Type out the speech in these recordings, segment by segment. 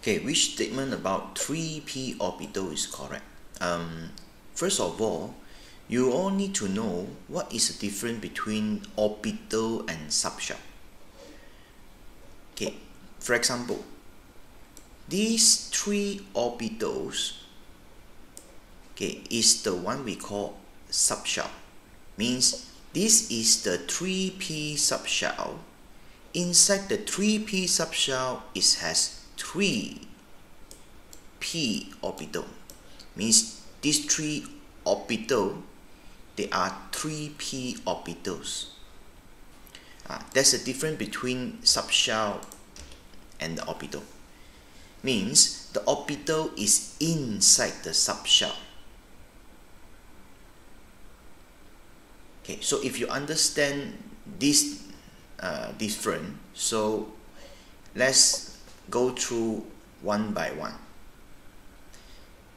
Okay, which statement about 3p orbital is correct? Um, first of all, you all need to know what is the difference between orbital and subshell. Okay, for example, these three orbitals okay, is the one we call subshell. Means this is the 3p subshell. Inside the 3p subshell, it has 3 p orbital means these three orbital they are 3p orbitals. Uh, there's a difference between subshell and the orbital. Means the orbital is inside the subshell. Okay so if you understand this uh, different so let's go through one by one.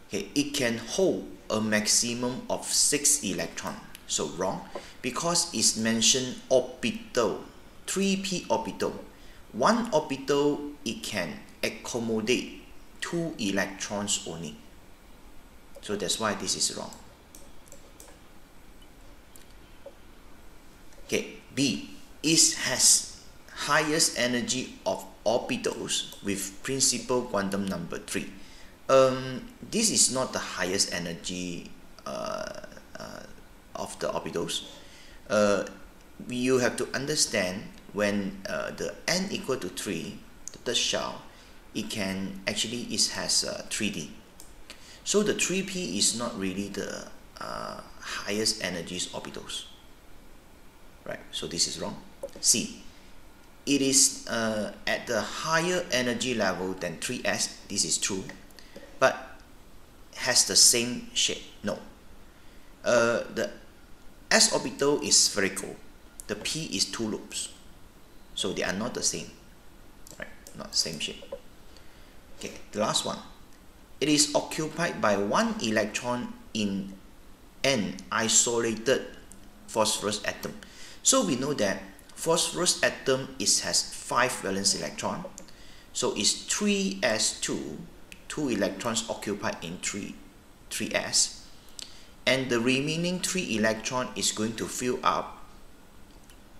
Okay, it can hold a maximum of 6 electron. So wrong, because it's mentioned orbital, 3p orbital. One orbital, it can accommodate 2 electrons only. So that's why this is wrong. Okay, B, it has highest energy of orbitals with principal quantum number 3. Um, this is not the highest energy uh, uh, of the orbitals. Uh, you have to understand when uh, the n equal to 3, the third shell, it can actually it has 3D. So the 3p is not really the uh, highest energies orbitals. Right, so this is wrong. C it is uh, at the higher energy level than 3s this is true but has the same shape no. Uh, the s orbital is spherical the p is two loops so they are not the same right not same shape. Okay the last one. It is occupied by one electron in an isolated phosphorus atom. So we know that phosphorus atom is has 5 valence electron. So it's 3s2 2 electrons occupied in 3 3s and the remaining 3 electron is going to fill up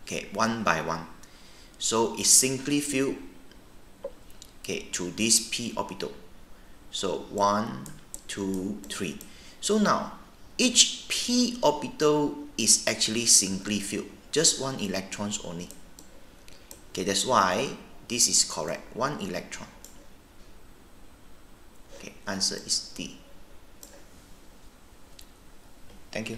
okay one by one. So it simply fill okay to this p orbital. So one two three. So now each p orbital is actually simply filled just one electrons only. Okay that's why this is correct. One electron. Okay answer is D. Thank you